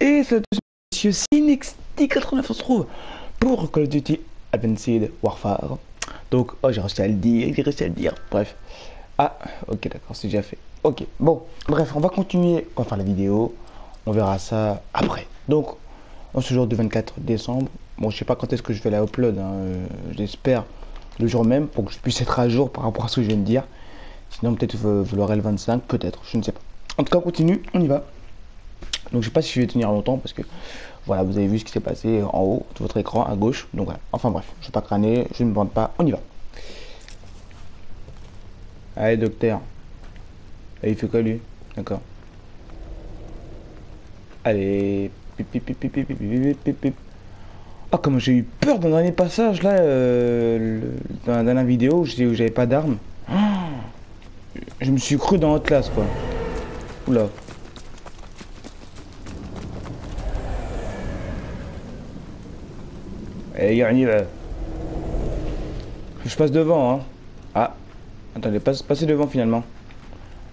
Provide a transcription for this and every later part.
Et ce monsieur Cinexty89 on se trouve pour Call of Duty Advanced Warfare. Donc, oh, j'ai réussi à le dire, j'ai réussi à le dire. Bref. Ah, ok, d'accord, c'est déjà fait. Ok, bon, bref, on va continuer. On va faire la vidéo. On verra ça après. Donc, en ce jour du 24 décembre, bon, je sais pas quand est-ce que je vais la upload. Hein, euh, J'espère le jour même pour que je puisse être à jour par rapport à ce que je viens de dire. Sinon, peut-être vous, vous l'aurez le 25, peut-être, je ne sais pas. En tout cas, on continue, on y va. Donc, je sais pas si je vais tenir longtemps parce que voilà, vous avez vu ce qui s'est passé en haut de votre écran à gauche. Donc voilà, enfin bref, je vais pas crâner, je ne me bande pas, on y va. Allez, docteur. Et il fait quoi lui? D'accord. Allez. Ah, comme j'ai eu peur dans le dernier passage là, euh, dans la dernière vidéo où j'avais pas d'armes. je me suis cru dans classe quoi. Oula. Et on y va. Je passe devant, hein. Ah. Attendez, passe, passez devant finalement.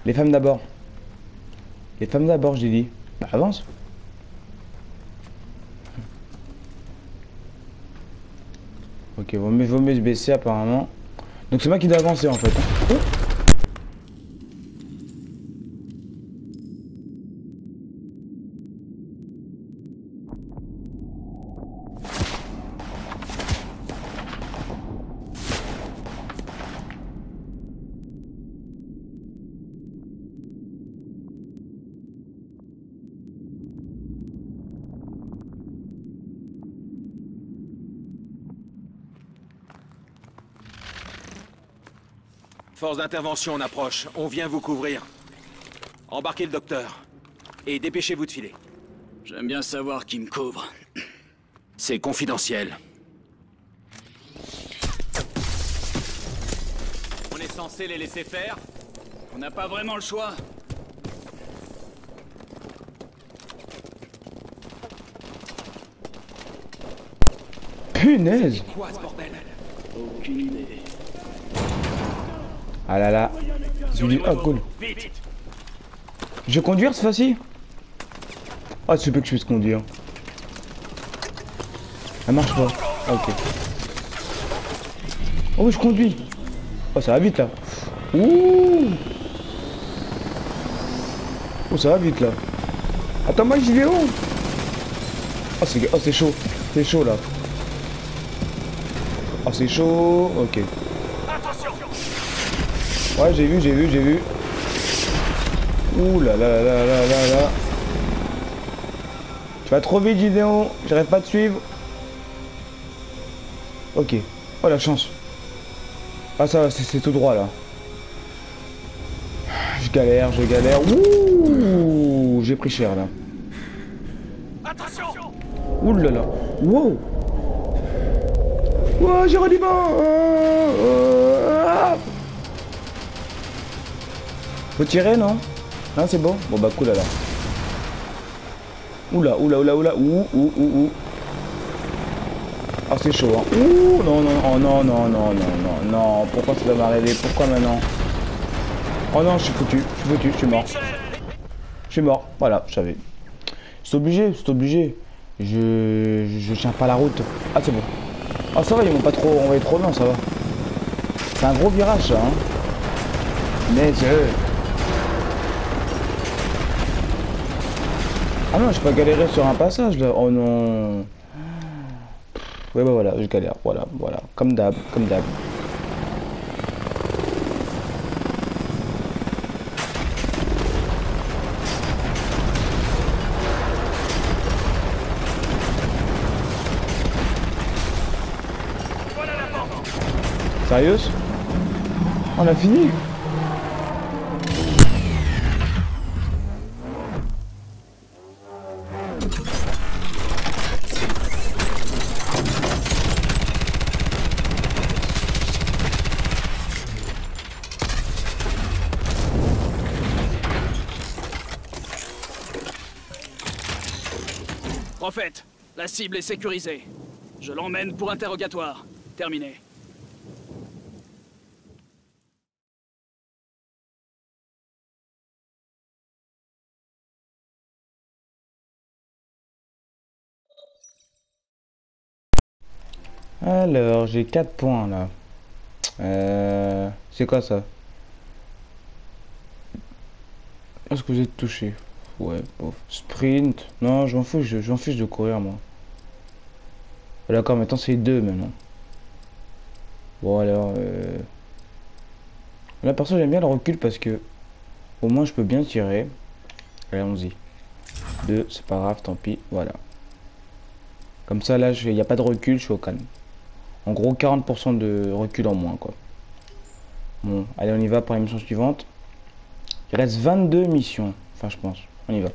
Les femmes d'abord. Les femmes d'abord, j'ai dit. Bah, avance. Ok, vaut mieux, vaut mieux se baisser apparemment. Donc c'est moi qui dois avancer en fait. Hein. Oh. D'intervention en approche. On vient vous couvrir. Embarquez le docteur. Et dépêchez-vous de filer. J'aime bien savoir qui me couvre. C'est confidentiel. On est censé les laisser faire On n'a pas vraiment le choix. Punaise Quoi ce bordel? Aucune idée. Ah là là. Ah cool. Je vais conduire cette fois-ci? Ah c'est peu que je puisse conduire. Elle marche pas. Ah, ok. Oh je conduis. Oh ça va vite là. Ouh. Oh ça va vite là. Attends moi j'y vais où? Oh c'est oh, chaud. C'est chaud là. Oh c'est chaud. Ok. Ouais, j'ai vu, j'ai vu, j'ai vu. Ouh là là là là là là là. Tu vas trop vite, Gideon. J'arrête pas de suivre. Ok. Oh la chance. Ah ça c'est tout droit là. Je galère, je galère. Ouh J'ai pris cher là. Attention Ouh là là. Wow Wow, j'ai redit Faut tirer, non? Non, c'est bon? Bon, bah, cool, alors. Oula, oula, oula, oula. Ouh, ouh, ouh, ouh. Ah, c'est chaud, hein. Ouh, non, non, oh, non, non, non, non, non, non. Pourquoi ça va m'arriver? Pourquoi maintenant? Oh non, je suis foutu. Je suis foutu, je suis mort. Je suis mort. Voilà, je savais. C'est obligé, c'est obligé. Je, je tiens pas la route. Ah, c'est bon. Ah, ça va, ils m'ont pas trop envoyé trop loin, ça va. C'est un gros virage, ça, hein. Mais je... Ah non, je peux galérer sur un passage là. Oh non. Ouais bah voilà, je galère. Voilà, voilà. Comme d'hab, comme d'hab. Sérieuse? On a fini? cible est sécurisée. Je l'emmène pour interrogatoire. Terminé. Alors, j'ai 4 points là. Euh, C'est quoi ça? Est-ce que vous êtes touché Ouais, bof. Sprint? Non, j'en fiche, j'en fiche de courir moi. D'accord, maintenant c'est 2 maintenant. Bon alors, euh... Là, perso, j'aime bien le recul parce que au moins je peux bien tirer. Allons-y. 2, c'est pas grave, tant pis, voilà. Comme ça, là, il n'y a pas de recul, je suis au calme. En gros, 40% de recul en moins, quoi. Bon, allez, on y va pour la mission suivante. Il reste 22 missions. Enfin, je pense. On y va.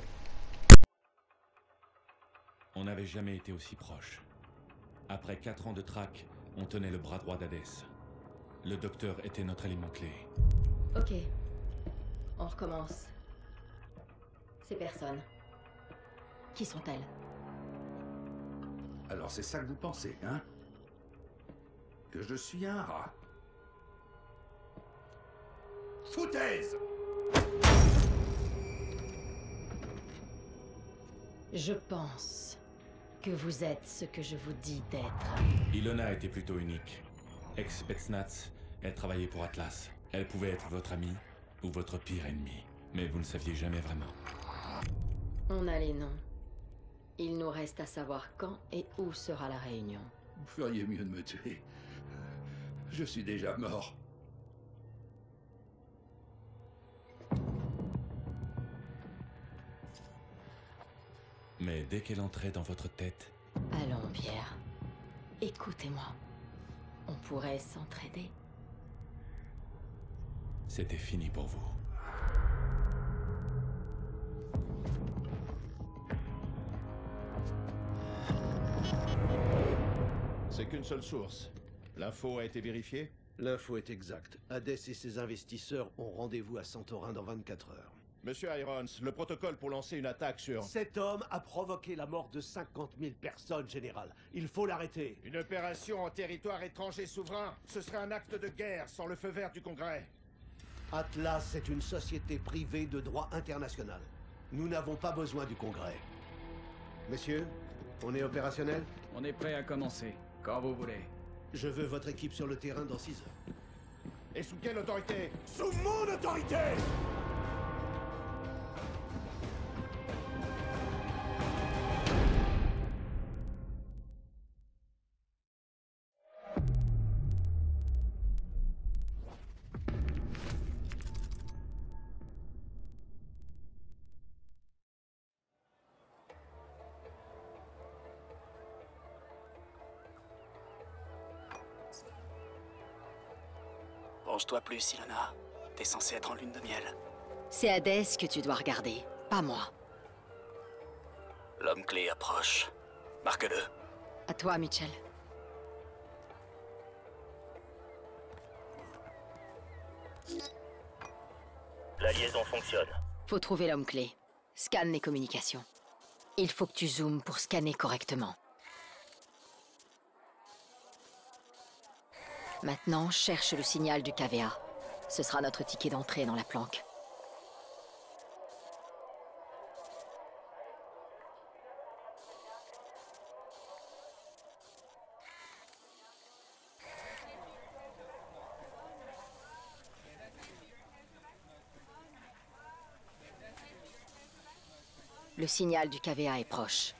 On n'avait jamais été aussi proche. Après quatre ans de traque, on tenait le bras droit d'Hadès. Le docteur était notre élément clé. Ok. On recommence. Ces personnes. Qui sont-elles? Alors c'est ça que vous pensez, hein? Que je suis un rat. Foutaise Je pense que vous êtes ce que je vous dis d'être. Ilona était plutôt unique. Ex-Spetsnaz, elle travaillait pour Atlas. Elle pouvait être votre amie ou votre pire ennemi. Mais vous ne saviez jamais vraiment. On a les noms. Il nous reste à savoir quand et où sera la réunion. Vous feriez mieux de me tuer. Je suis déjà mort. Mais dès qu'elle entrait dans votre tête, Allons, Pierre. Écoutez-moi. On pourrait s'entraider. c'était fini pour vous. C'est qu'une seule source. L'info a été vérifiée? L'info est exacte. Hades et ses investisseurs ont rendez-vous à Santorin dans 24 heures. Monsieur Irons, le protocole pour lancer une attaque sur... Cet homme a provoqué la mort de 50 000 personnes, général. Il faut l'arrêter. Une opération en territoire étranger souverain Ce serait un acte de guerre sans le feu vert du Congrès. Atlas est une société privée de droit international. Nous n'avons pas besoin du Congrès. Messieurs, on est opérationnel? On est prêt à commencer, quand vous voulez. Je veux votre équipe sur le terrain dans 6 heures. Et sous quelle autorité? Sous mon autorité Penche-toi plus, Ilona. T'es censé être en lune de miel. C'est Hadès que tu dois regarder, pas moi. L'homme clé approche. Marque-le. À toi, Mitchell. La liaison fonctionne. Faut trouver l'homme clé. Scanne les communications. Il faut que tu zoomes pour scanner correctement. Maintenant, cherche le signal du KVA. Ce sera notre ticket d'entrée dans la planque. Le signal du KVA est proche.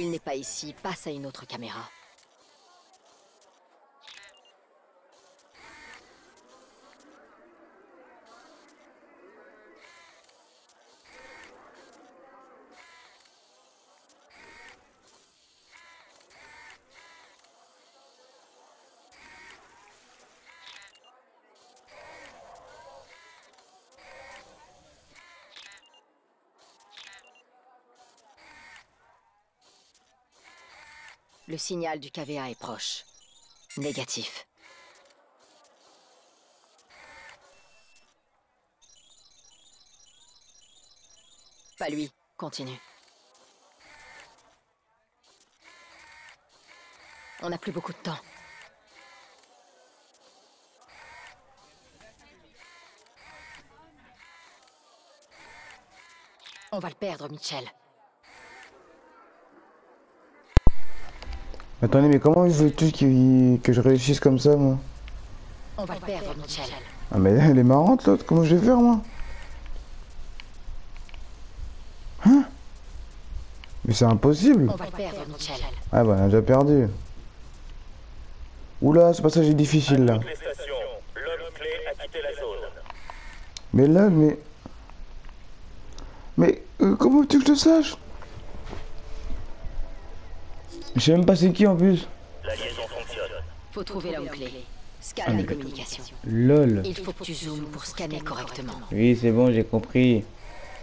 Il n'est pas ici, passe à une autre caméra. Le signal du KVA est proche. Négatif. Pas lui. Continue. On n'a plus beaucoup de temps. On va le perdre, Mitchell. Attendez, mais comment veux-tu qu'il- que je réussisse comme ça, moi? On va le perdre, Mitchell. Ah, mais elle est marrante, l'autre. Comment je vais faire, moi? Hein? Mais c'est impossible. On va le perdre. Ah, bah, on a déjà perdu. Oula, ce passage est difficile, là. Mais là, mais... Mais euh, comment veux-tu que je le sache? Je sais même pas c'est qui en plus. La liaison fonctionne. Faut trouver l'homme clé. Scanne Ah, les communications. LOL. Il faut que tu zoomes pour scanner correctement. Oui, c'est bon, j'ai compris.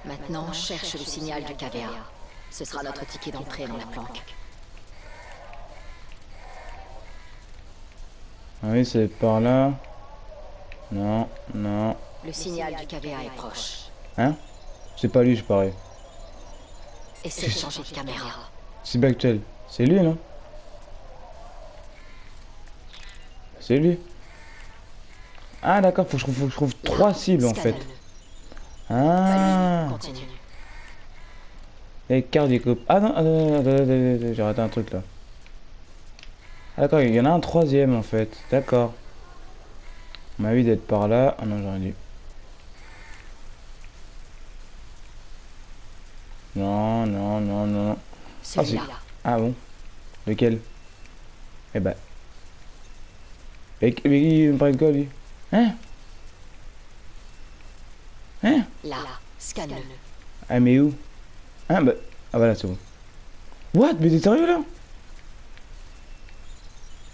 Maintenant, cherche le signal du KVA. Ce sera notre ticket d'entrée dans la planque. Ah oui, c'est par là. Non, non. Le signal du KVA est proche. Hein? C'est pas lui, je parie. Essaie de changer de caméra. C'est Bactel. C'est lui, non C'est lui. Ah d'accord, faut que je trouve, faut que je trouve trois cibles en fait. Ah Continue. Et cardiaco. Ah non, j'ai raté un truc là. Ah d'accord, il y en a un troisième en fait. D'accord. On m'a vu d'être par là. Ah non, j'aurais dû. Non, non, non, non. Celui-là. Ah bon? Lequel? Eh ben. Mais, mais il me parle de quoi lui? Hein? Hein? Là. Scanne-le. Ah mais où? Ah bah. Ah voilà, c'est bon. What? Mais t'es sérieux là?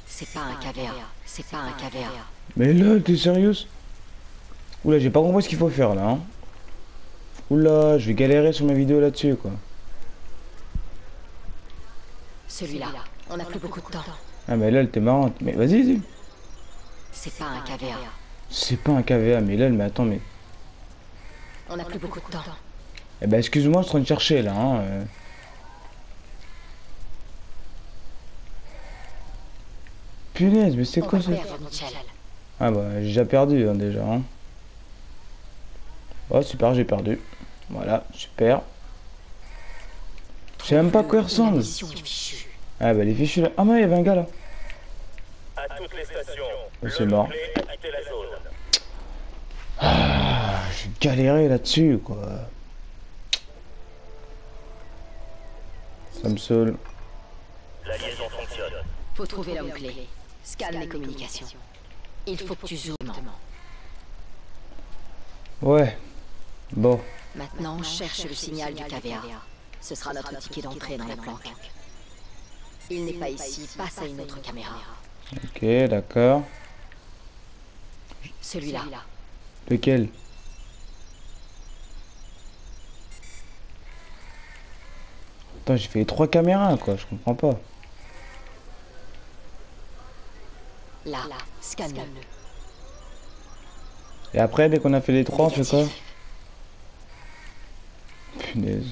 C'est pas un KVA. C'est pas un KVA. Mais là, t'es sérieuse Oula, j'ai pas compris ce qu'il faut faire là. Hein. Oula, je vais galérer sur ma vidéo là-dessus quoi. Celui-là. On n'a plus beaucoup de temps. Ah mais là, t'es marrante. Mais vas-y, vas-y. C'est pas un KVA. C'est pas un KVA, mais là, mais attends, mais. On n'a plus beaucoup de temps. Eh ben, excuse-moi, je suis en train de chercher là. Hein. euh. Punaise, mais c'est quoi ça. Ah bah, j'ai déjà perdu hein, déjà. Hein. Oh, super, j'ai perdu. Voilà, super. Je sais même pas à quoi il La ressemble. Ah bah, les fichus là. Ah, mais il y avait un gars là. À toutes les stations, Oh, c'est mort. la. Ah, j'ai galéré là-dessus quoi. Ça me saoule. La liaison fonctionne. Faut trouver l'homme clé. Scanne les communications. Il faut que tu zoomes. Ouais. Bon. Maintenant, cherche le signal du KVA. Ce sera notre ticket d'entrée dans la planque. Il n'est pas ici, passe à une autre caméra. Ok, d'accord. Celui-là. Lequel? Attends, j'ai fait les trois caméras quoi, je comprends pas. Là, scanne-le. Et après, dès qu'on a fait les trois, on fait quoi? Punaise.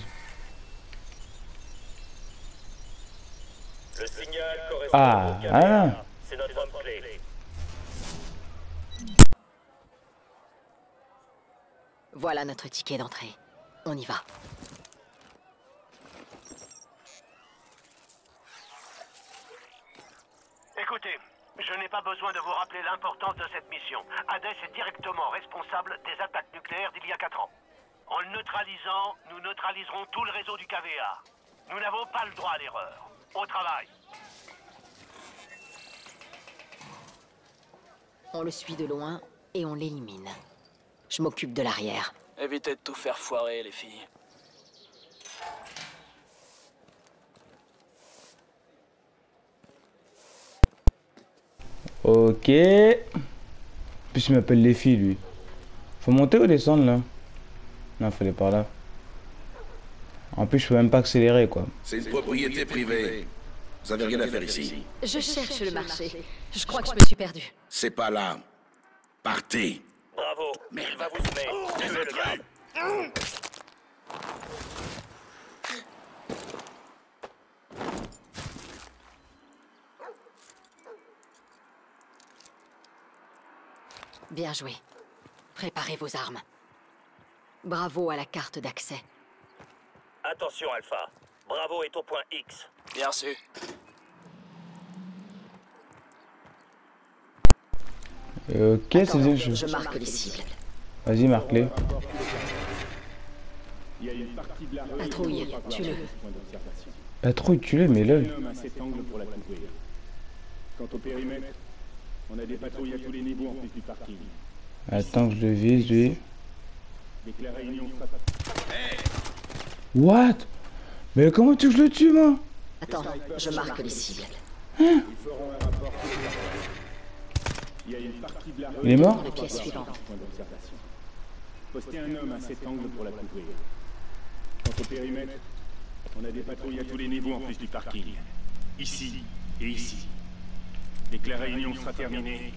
Le signal correspond Ah, KVA. ah. C'est notre homme clé. Voilà notre ticket d'entrée. On y va. Écoutez, je n'ai pas besoin de vous rappeler l'importance de cette mission. Hades est directement responsable des attaques nucléaires d'il y a 4 ans. En le neutralisant, nous neutraliserons tout le réseau du KVA. Nous n'avons pas le droit à l'erreur. Au travail. On le suit de loin et on l'élimine. Je m'occupe de l'arrière. Évitez de tout faire foirer, les filles. Ok. En plus, il m'appelle les filles, lui. Faut monter ou descendre, là? Non, faut aller par là. En plus, je peux même pas accélérer, quoi. C'est une propriété privée. Vous avez rien à faire ici. Je cherche le marché. Je crois que je me suis perdue. C'est pas là. Partez. Bravo. Il va vous le gars. Bien joué. Préparez vos armes. Bravo à la carte d'accès. Attention, Alpha. Bravo est au point X. Bien sûr. Euh, ok, c'est bien je... je marque les cibles. Vas-y, marque-les. Patrouille, tue-le. Patrouille, tue-le, mais l'œil. Quant au périmètre, on a des patrouilles à tous les niveaux en plus du parking. Attends que je le vise, lui. What? Mais comment tu que je le tue, moi? Attends, je marque les cibles. Ils feront un rapport tout de suite. Il y a une partie de la Il est mort. Postez un homme à cet angle pour la couvrir. Quant au périmètre, on a des patrouilles à tous les niveaux en plus du parking. Ici et ici. Dès que la réunion sera terminée,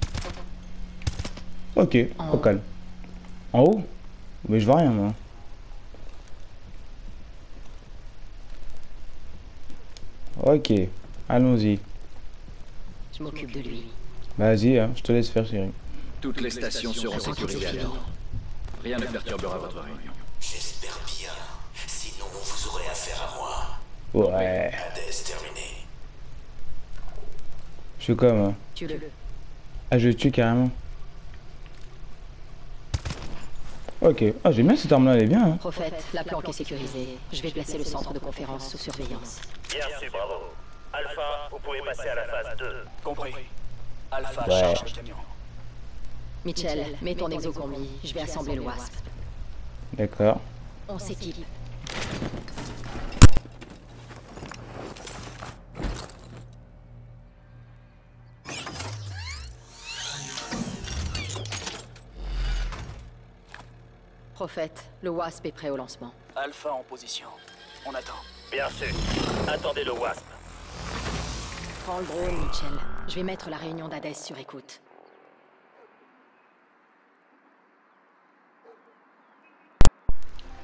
Ok, au calme. En haut Mais je vois rien, moi. Ok, allons-y. Je m'occupe de lui. Vas-y, hein, je te laisse faire, chérie. Toutes les stations seront sécurisées alors. Rien ne perturbera votre réunion. J'espère bien. Sinon, vous aurez affaire à moi. Ouais, Hades terminé. je suis comme... hein. Tue-le. Ah, je le tue carrément. Ok, ah, j'aime bien cette arme-là, elle est bien. Hein. Prophète, la planque est sécurisée. Je vais placer le centre de conférence sous surveillance. Bien sûr, bravo. Alpha, vous pouvez passer à la phase 2. Compris. Alpha, Ouais. charge camion. Mitchell, mets ton exocombi. Je vais assembler le WASP. D'accord. On s'équipe. Prophète, le WASP est prêt au lancement. Alpha en position. On attend. Bien sûr. Attendez le WASP. Prends le drone, Mitchell. Je vais mettre la réunion d'Hadès sur écoute.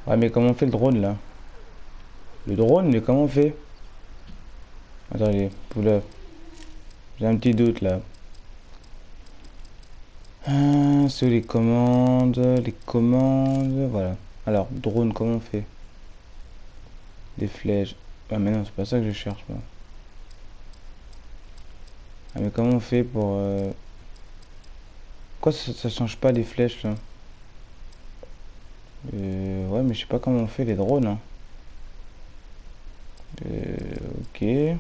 Ouais, mais comment on fait le drone, là? Le drone, mais comment on fait? Attendez, oula. J'ai un petit doute, là. Ah, c'est les commandes Les commandes, voilà. Alors, drone, comment on fait? Des flèches. Ah, mais non, c'est pas ça que je cherche. Ah, mais comment on fait pour... euh, Pourquoi ça, change pas les flèches, là? Euh, ouais, mais je sais pas comment on fait les drones. hein. Euh, ok. Euh,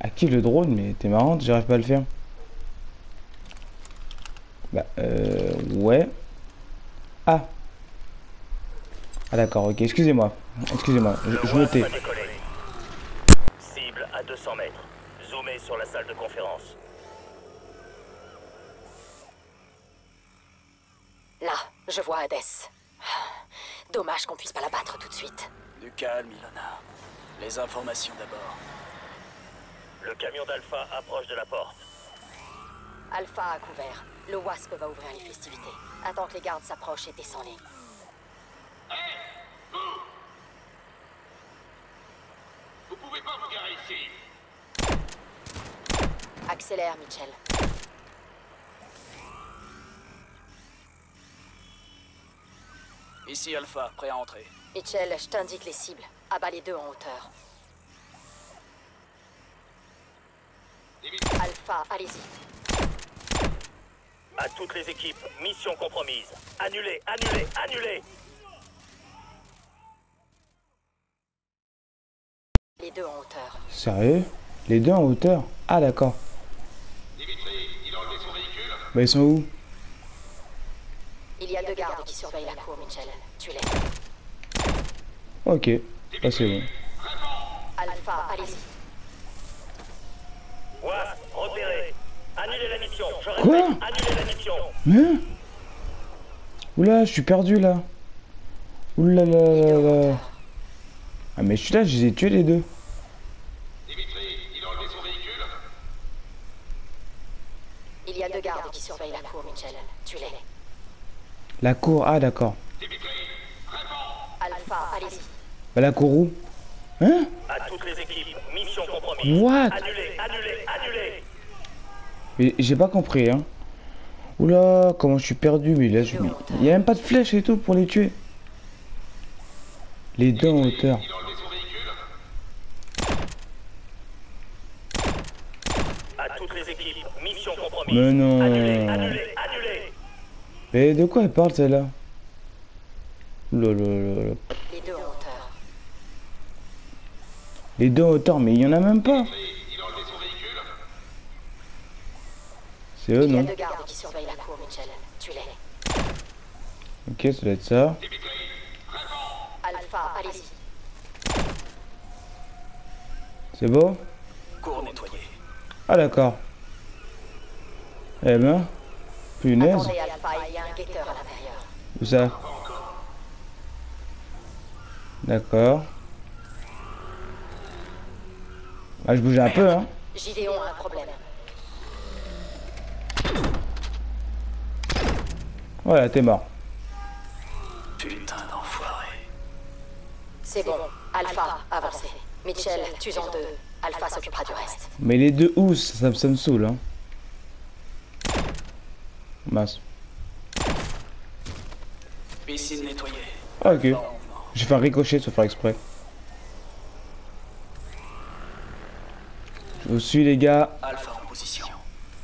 À qui le drone Mais t'es marrante, j'arrive pas à le faire. Bah, euh, ouais. Ah. Ah d'accord, ok, excusez-moi. Excusez-moi, je, Le je me WASP tais. a décollé. Cible à 200 mètres. Zoomez sur la salle de conférence. Là, je vois Hadès. Dommage qu'on puisse pas la battre tout de suite. Du calme, Ilona. Les informations d'abord. Le camion d'Alpha approche de la porte. Alpha à couvert. Le WASP va ouvrir les festivités. Attends que les gardes s'approchent et descends-les. Vous pouvez pas vous garer ici. Accélère, Mitchell. Ici Alpha, prêt à entrer. Mitchell, je t'indique les cibles. Abat les deux en hauteur. Alpha, allez-y. À toutes les équipes, mission compromise. Annulez, annulez, annulez. Les deux en hauteur. Sérieux? Les deux en hauteur? Ah d'accord. Bah ils sont où? Il y a deux gardes qui surveillent la cour, Mitchell. Tu les. Ok, bah c'est bon. Alpha, allez-y. WASP, repéré. Annulez la mission. Je répète, Quoi annulez la mission. Hein Oula, je suis perdu là. Oula là là là. Ah mais je suis là, je les ai tués les deux. Il y a deux gardes qui surveillent la cour, Mitchell. Tu les. La cour, ah d'accord. Alpha, allez-y. Bah la cour où? Hein? À toutes les équipes, mission compromise. What? Annulez, annulez, annulez. Mais j'ai pas compris hein. Oula, comment je suis perdu, mais là je... Il y a même pas de flèche et tout pour les tuer. Les deux en hauteur. À toutes les équipes, mission compromise. Mais non. Annulé, annulé, annulé. Mais de quoi elle parle celle-là? Lolo. Les deux en hauteur. Les deux en hauteur, mais il y en a même pas. C'est eux, non. Ok, ça doit être ça. Alpha, allez-y. C'est beau. Ah d'accord. Eh ben, punaise. Où ça? D'accord. Ah, je bouge un peu, hein. Gideon a un problème. Voilà, t'es mort. Putain d'enfoiré. C'est bon. Alpha, avancez. Mitchell, tu-en deux. Alpha s'occupera du reste. Mais les deux où ça, ça me saoule, hein. Mince. Piscine nettoyée. Ah, ok. J'ai fait un ricochet sans faire exprès. Je vous suis, les gars. Alpha en position.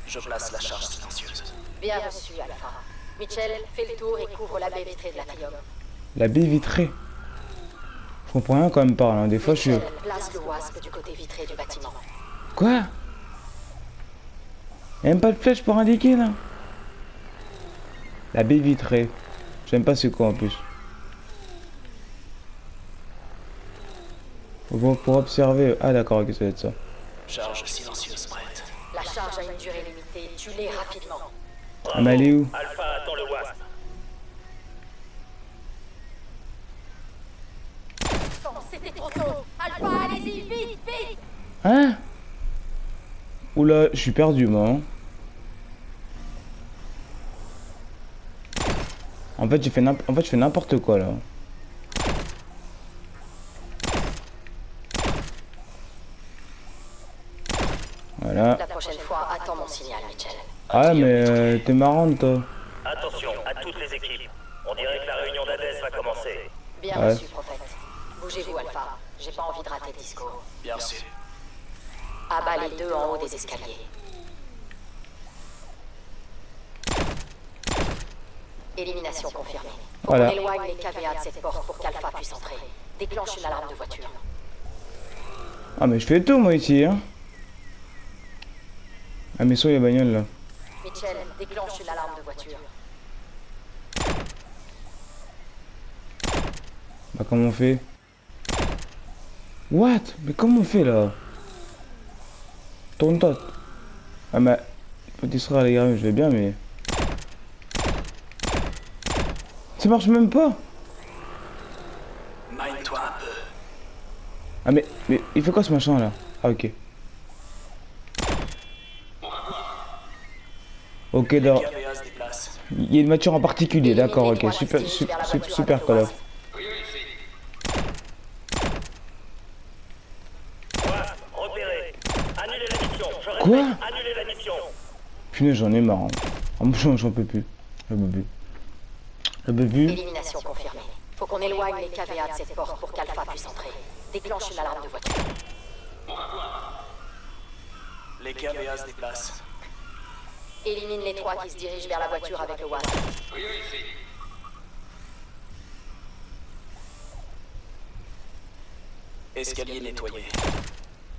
Je place la charge silencieuse. Bien reçu, Alpha. Mitchell, fais le tour et couvre la baie vitrée de l'atrium. La baie vitrée. Je comprends rien quand même parle, hein. Des fois, je suis... Mitchell, place le wasp du côté vitré du bâtiment. Quoi? Y'a même pas de flèche pour indiquer, là La baie vitrée. J'aime pas c'est quoi, en plus. Pour, pour observer... Ah, d'accord, ok, ça va être ça. Charge silencieuse prête. La charge a une durée limitée. Tue-les rapidement. Ah, mais elle est où Alpha attend le wasp. C'était trop tôt. Alpha, allez-y, vite, vite. Hein Oula, je suis perdu moi. hein. En fait, j'ai fait n'imp- en fait, je fais n'importe quoi là. Voilà. La prochaine fois, attends mon signal, Mitchell. Ah mais euh, t'es marrante toi. Attention à toutes les équipes. On dirait que la réunion d'Hadès va commencer. Bien Ouais. reçu, prophète. Bougez-vous, Alpha. J'ai pas envie de rater le disco. Bien sûr. Abat les deux en haut des escaliers. Élimination confirmée. Voilà. qu'on éloigne les KVA de cette porte pour qu'Alpha puisse entrer. Déclenche une alarme de voiture. Ah mais je fais tout moi ici hein. Ah mais soit il y a bagnole là. Mitchell, déclenche une alarme de voiture. Bah comment on fait? What? Mais comment on fait là? Tourne-toi. Ah mais faut distraire les gars, je vais bien mais. Ça marche même pas Mine-toi un peu. Ah mais, mais il fait quoi ce machin là? Ah ok. Ok d'accord. Il y a une voiture en particulier, d'accord, ok. Super, super, super, super Call of. Je Quoi annulez la mission. Punaise, j'en ai marre. hein. Ah, j'en peux plus. J'en peux plus. J'en peux plus. Élimination confirmée. Faut qu'on éloigne les KVA de cette porte pour qu'Alpha puisse entrer. Déclenche une alarme de voiture. Les KVA se déplacent. Élimine les trois qui se dirigent vers la voiture avec le WASP. Escalier nettoyé.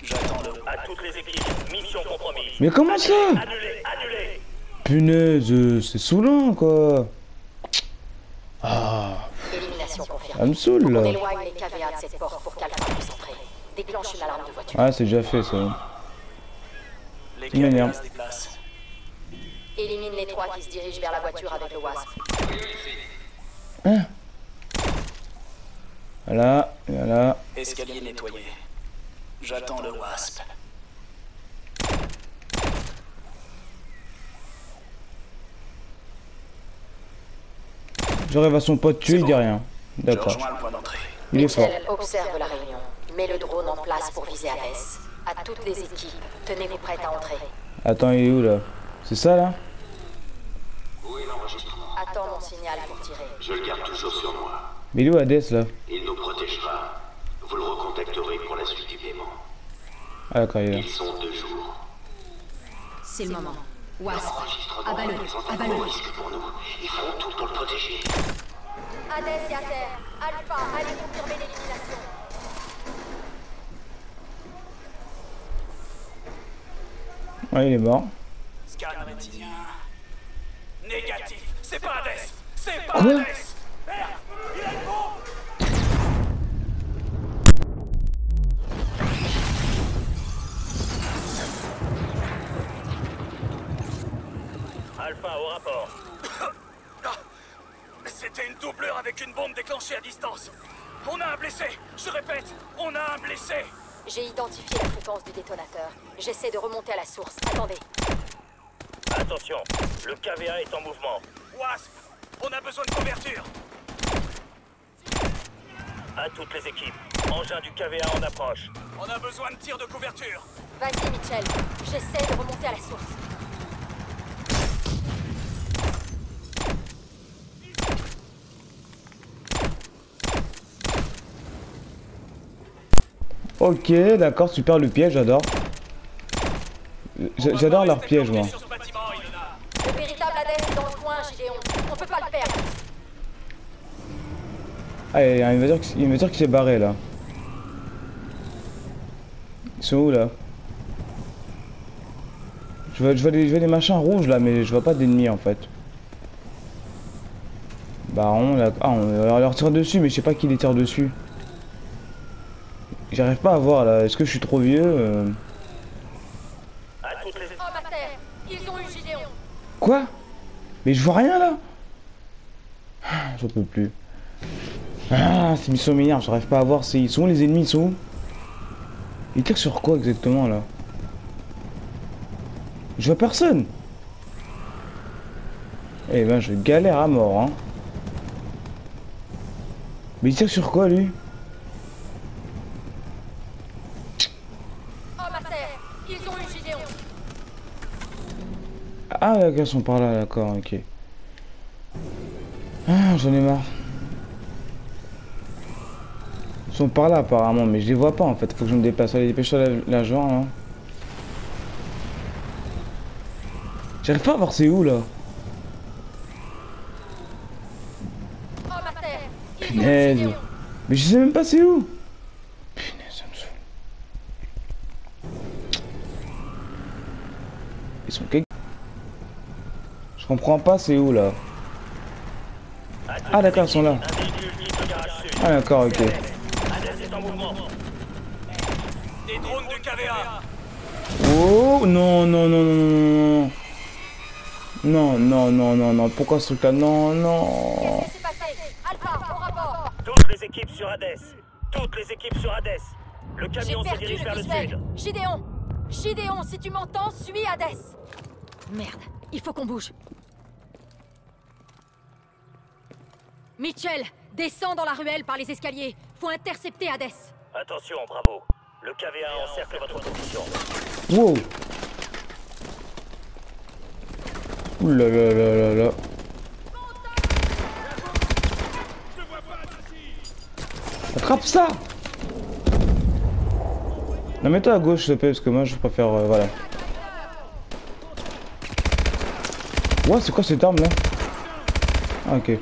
J'attends le. À toutes les équipes, mission compromise. Mais comment ça Annulez, annulez. Punaise, c'est saoulant quoi. Ah, Élimination confirmée. ça me saoule là. éloigne les KVA de cette porte pour qu'Alpha puisse entrer. Déclenche une alarme de voiture. Ah, c'est déjà fait ça. Les. KVA se déplacent. Élimine les trois qui se dirigent vers la voiture avec le WASP. Hein Voilà, voilà. Escalier nettoyé. J'attends le wasp. J'arrive à son pote tuer, il dit rien. D'accord. Il est fort. Observe la réunion. Mets le drone en place pour viser Aves. À toutes les équipes, tenez-vous prêtes à entrer. Attends, il est où là? C'est ça là? L'enregistrement Attends mon signal pour tirer. Je le garde toujours sur moi. Mais il est où Hades là Il nous protégera. Vous le recontacterez pour la suite du paiement. Ah d'accord, il est là. Ils sont deux jours. C'est le moment. Wasp, abat-le, abat-le. Ils feront tout pour le protéger. Hades est à terre. Alpha, allez confirmer l'élimination. Ouais, il est mort. Scan rétinien. Négatif. C'est pas Hades. C'est pas Quoi Hades. Merde, il a le faux. Alpha au rapport. C'était une doubleur avec une bombe déclenchée à distance. On a un blessé. Je répète, on a un blessé. J'ai identifié la fréquence du détonateur. J'essaie de remonter à la source. Attendez. Attention, le KVA est en mouvement. Wasp, on a besoin de couverture. À toutes les équipes, engin du KVA en approche. On a besoin de tir de couverture. Vas-y, Mitchell. J'essaie de remonter à la source. Ok, d'accord, super le piège, j'adore. J'adore leur piège, moi. Le véritable Hades est dans le coin, Gideon. On peut pas le perdre. Ah, il y a un invaseur qui, il y a un invaseur qui s'est barré, là. Ils sont où, là? Je vois, je, vois des, je vois des machins rouges, là, mais je vois pas d'ennemis, en fait. Baron, là... Ah, on, on leur tire dessus, mais je sais pas qui les tire dessus. J'arrive pas à voir, là. Est-ce que je suis trop vieux euh? Quoi? Mais je vois rien, là Ah, J'en peux plus. Ah, ces missions m'énervent, j'arrive pas à voir. Ils sont où les ennemis Ils sont où? Ils tirent sur quoi exactement là? Je vois personne Eh ben je galère à mort hein. Mais il tire sur quoi lui? Gideon. Ah ils sont par là, d'accord, ok. Ah, j'en ai marre. Ils sont par là apparemment, mais je les vois pas en fait, faut que je me déplace. Allez, dépêche-toi la- l'agent hein. J'arrive pas à voir c'est où là. Ils Punaise. Mais je sais même pas c'est où. Punaise. Ils sont quelque... Je comprends pas c'est où là. Ah d'accord, ils sont là. Ah d'accord, ok. Mouvement. Des drones du KVA. Oh non non non non non non non non non non non pourquoi ce truc là non non C'est passé? Alpha, au rapport. Toutes les équipes sur Hades. Toutes les équipes sur Hades. Le J'ai camion se perdu dirige vers le sud. Gideon. Gideon, si tu m'entends, suis Hades. Merde. Il faut qu'on bouge. Mitchell, descends dans la ruelle par les escaliers. Faut intercepter Hades. Attention, bravo. Le KVA encercle votre position. wow Ouh là là là là là Attrape ça Non mets-toi à gauche s'il te plaît parce que moi je préfère euh, voilà. Ouah c'est quoi cette arme là? Ah ok.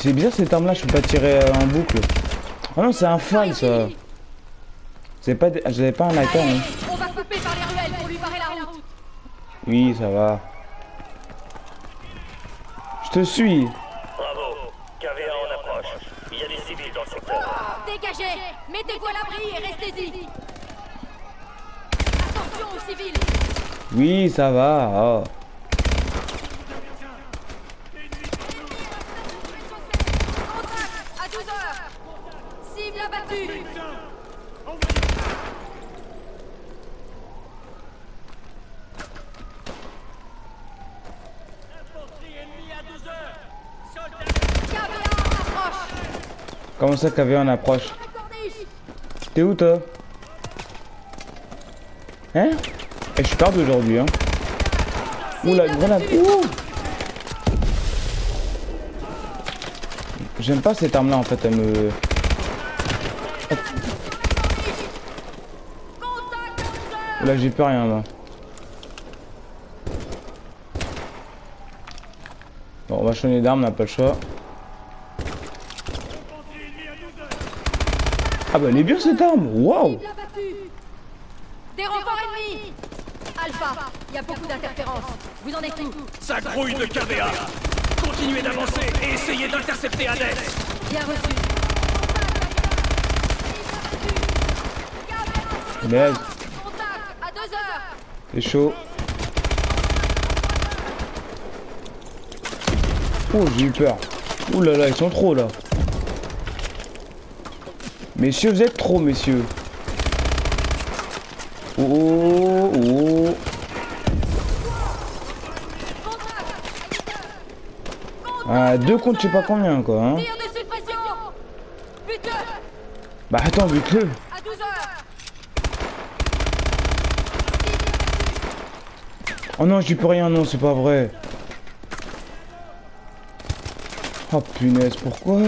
C'est bizarre cette arme là, je peux pas tirer en boucle. Ah non c'est un fan ça. C'est pas des- J'avais pas un item. hein. On va couper par les ruelles pour lui barrer la route. Oui ça va. Je te suis. Bravo. KVA en approche. Il y a des civils dans le secteur. Dégagez Mettez-vous à l'abri et restez-y Attention aux civils Oui ça va. oh. Contact à 12 heures Comment ça qu'avait en approche T'es où toi Hein Eh je perdu aujourd'hui hein. Oula grenade. Ouh J'aime pas cette arme là en fait, elle me... Là j'ai plus rien là. Bon on va changer d'arme, on n'a pas le choix. Ah bah elle est bien cette arme, waouh Des renforts ennemis Alpha, il y a beaucoup d'interférences. Vous en êtes où? Ça grouille de KVA Continuez d'avancer et essayez d'intercepter Hades Bien reçu. Heures c'est chaud. Oh j'ai eu peur. Ouh là là, ils sont trop là. Messieurs, vous êtes trop, messieurs. Oh, oh, oh. Ah, deux contre je sais pas combien, quoi. Hein. Bah attends, bute-le. À 12 heures Oh non, j'y peux rien, non, c'est pas vrai. Oh punaise, pourquoi?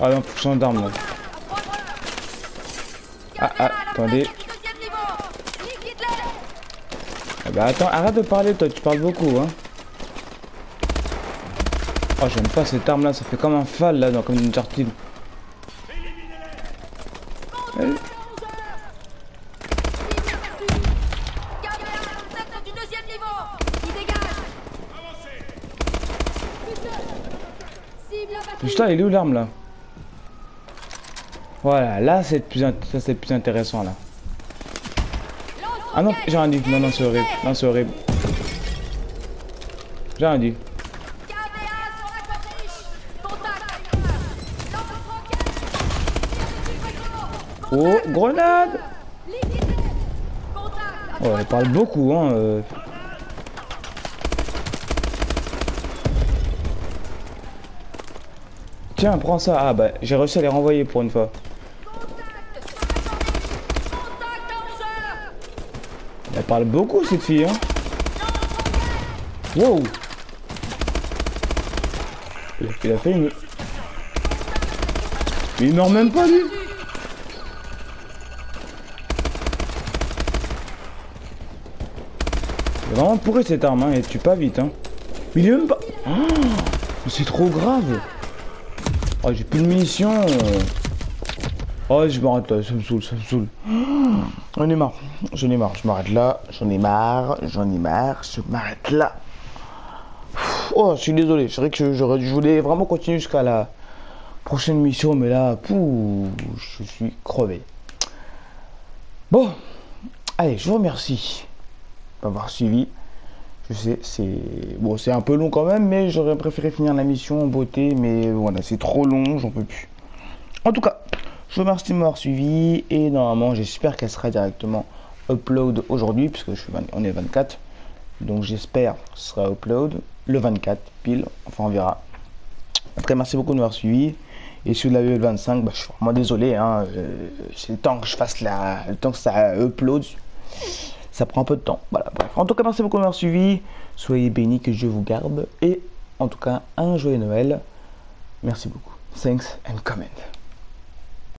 Ah non, faut que je change d'arme là. Ah, ah, attendez. Ah bah attends, arrête de parler toi, tu parles beaucoup hein. Oh j'aime pas cette arme là, ça fait comme un fal là, dans, comme une tartine. Elle- Contact du deuxième niveau Il dégage Cible abattue Putain, il est où l'arme là Voilà, là c'est plus, int- plus intéressant là. Ah non, j'ai rien dit. Non, non, c'est horrible. Non, c'est horrible. J'ai rien dit. Oh, grenade Oh, elle parle beaucoup, hein. euh. Tiens, prends ça. Ah bah, j'ai réussi à les renvoyer pour une fois. Elle parle beaucoup, cette fille, hein. Wow Il a, fait une... Mais il meurt même pas, lui C'est vraiment pourri cette arme, hein, et tue pas vite, hein. Mais il est même pas... Oh, c'est trop grave Oh, j'ai plus de munitions Oh, je m'arrête là, ça me saoule, ça me saoule. J'en ai marre, j'en ai marre, je m'arrête là, j'en ai marre, j'en ai marre, je m'arrête là. Oh, je suis désolé, c'est vrai que j'aurais- je voulais vraiment continuer jusqu'à la prochaine mission, mais là, pouh, je suis crevé. Bon, allez, je vous remercie d'avoir suivi. Je sais, c'est bon, c'est un peu long quand même, mais j'aurais préféré finir la mission en beauté, mais voilà, c'est trop long, j'en peux plus. En tout cas, je vous remercie de m'avoir suivi et normalement, j'espère qu'elle sera directement upload aujourd'hui, puisque je suis 20 on est le 24. Donc j'espère que ce sera upload le 24 pile, enfin on verra. Cas, merci beaucoup de m'avoir suivi. Et si vous l'avez eu le 25, bah, je suis vraiment désolé. Hein, euh, c'est le temps que je fasse la, le temps que ça upload. Ça prend un peu de temps. Voilà, bref. En tout cas, merci beaucoup de m'avoir suivi. Soyez bénis, que Dieu vous garde. Et en tout cas, un joyeux Noël. Merci beaucoup. Thanks and comment.